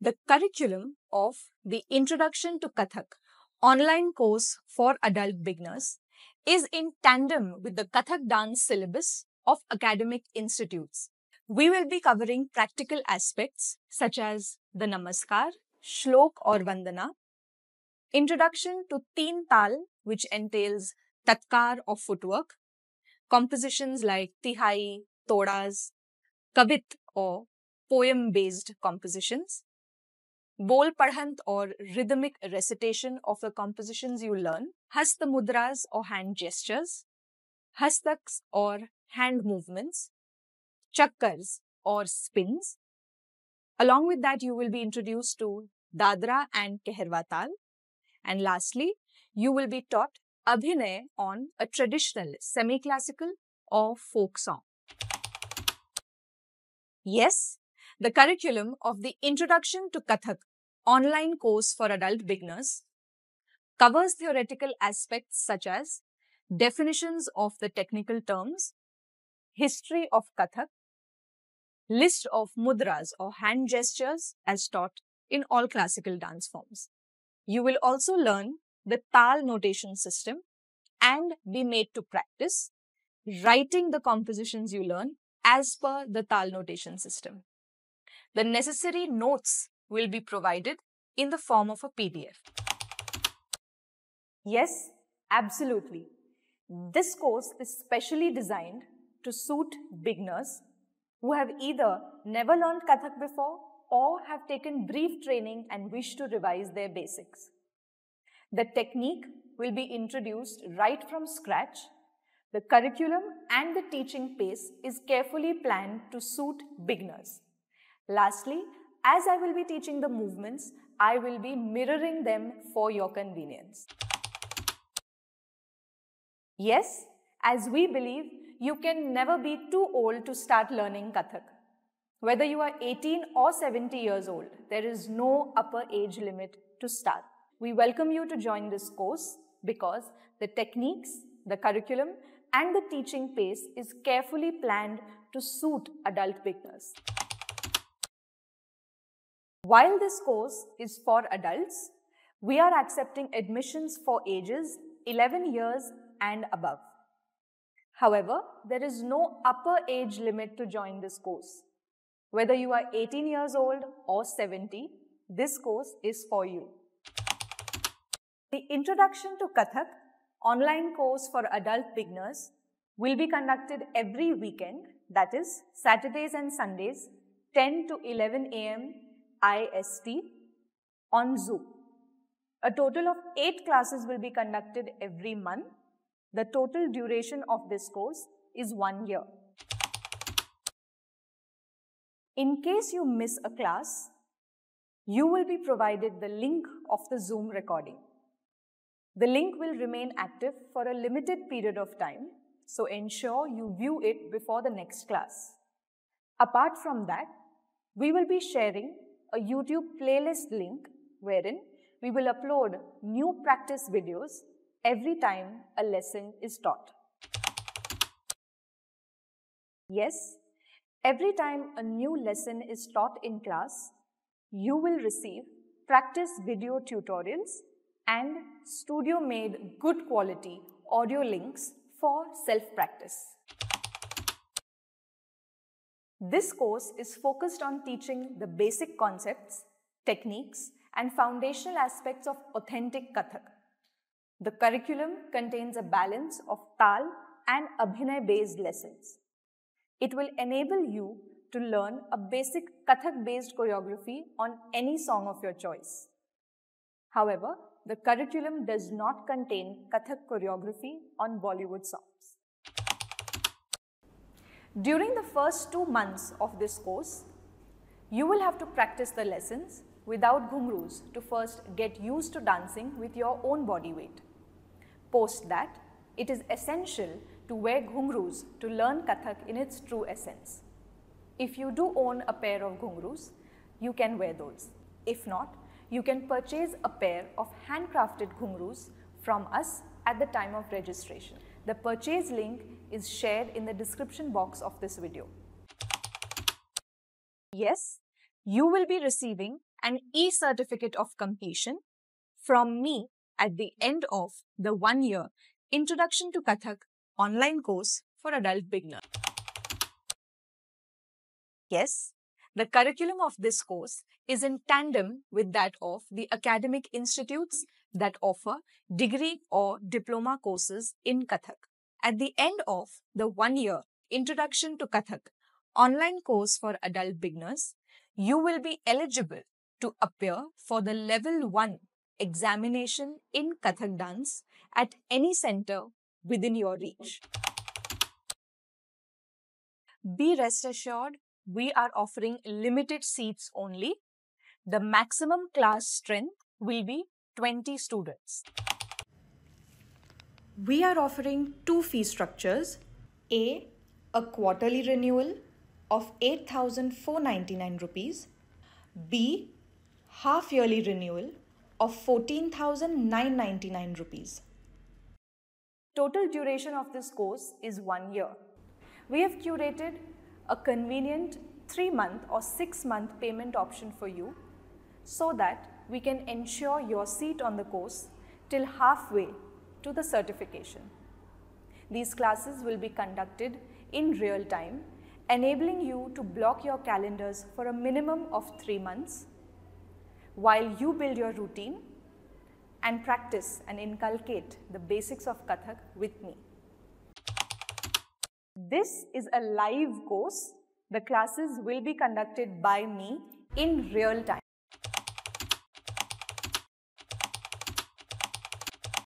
The curriculum of the Introduction to Kathak online course for adult beginners is in tandem with the Kathak dance syllabus of academic institutes. We will be covering practical aspects such as the Namaskar, Shlok or Vandana, introduction to Teen Tal, which entails Tatkar or footwork, compositions like Tihai, Todas, Kavit or poem based compositions, Bol Padhant or rhythmic recitation of the compositions you learn, Hasta Mudras or hand gestures, Hastaks or hand movements, Chakkars or spins. Along with that, you will be introduced to Dadra and Keherwa Tal. And lastly, you will be taught Abhinay on a traditional, semi-classical or folk song. Yes, the curriculum of the Introduction to Kathak online course for adult beginners covers theoretical aspects such as definitions of the technical terms, history of Kathak, list of mudras or hand gestures as taught in all classical dance forms. You will also learn the Tal notation system and be made to practice writing the compositions you learn as per the Tal notation system. The necessary notes will be provided in the form of a PDF. Yes, absolutely. This course is specially designed to suit beginners who have either never learned Kathak before or have taken brief training and wish to revise their basics. The technique will be introduced right from scratch. The curriculum and the teaching pace is carefully planned to suit beginners. Lastly, as I will be teaching the movements, I will be mirroring them for your convenience. Yes, as we believe, you can never be too old to start learning Kathak. Whether you are 18 or 70 years old, there is no upper age limit to start. We welcome you to join this course because the techniques, the curriculum, and the teaching pace is carefully planned to suit adult beginners. While this course is for adults, we are accepting admissions for ages 11 years and above. However, there is no upper age limit to join this course. Whether you are 18 years old or 70, this course is for you. The Introduction to Kathak online course for adult beginners will be conducted every weekend, that is Saturdays and Sundays, 10 to 11 am IST on Zoom. A total of 8 classes will be conducted every month. The total duration of this course is 1 year. In case you miss a class, you will be provided the link of the Zoom recording. The link will remain active for a limited period of time, so ensure you view it before the next class. Apart from that, we will be sharing a YouTube playlist link wherein we will upload new practice videos every time a lesson is taught. Yes, every time a new lesson is taught in class, you will receive practice video tutorials and studio made good quality audio links for self-practice. This course is focused on teaching the basic concepts, techniques, and foundational aspects of authentic Kathak. The curriculum contains a balance of Tal and Abhinay based lessons. It will enable you to learn a basic Kathak based choreography on any song of your choice. However, the curriculum does not contain Kathak choreography on Bollywood songs. During the first two months of this course, you will have to practice the lessons without ghungroos to first get used to dancing with your own body weight. Post that, it is essential to wear ghungroos to learn Kathak in its true essence. If you do own a pair of ghungroos, you can wear those. If not, you can purchase a pair of handcrafted ghungroos from us at the time of registration. The purchase link is shared in the description box of this video. Yes, you will be receiving an e-certificate of completion from me at the end of the one-year Introduction to Kathak online course for adult beginners. Yes, the curriculum of this course is in tandem with that of the academic institutes that offer degree or diploma courses in Kathak. At the end of the one-year Introduction to Kathak online course for adult beginners, you will be eligible to appear for the level 1 examination in Kathak dance at any center within your reach. Be rest assured, we are offering limited seats only. The maximum class strength will be 20 students. We are offering two fee structures A. A quarterly renewal of 8,499 rupees. B. Half yearly renewal of 14,999 rupees. Total duration of this course is one year. We have curated a convenient 3 month or 6 month payment option for you so that we can ensure your seat on the course till halfway to the certification. These classes will be conducted in real time, enabling you to block your calendars for a minimum of 3 months while you build your routine and practice and inculcate the basics of Kathak with me. This is a live course. The classes will be conducted by me in real time.